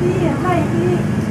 低，卖低，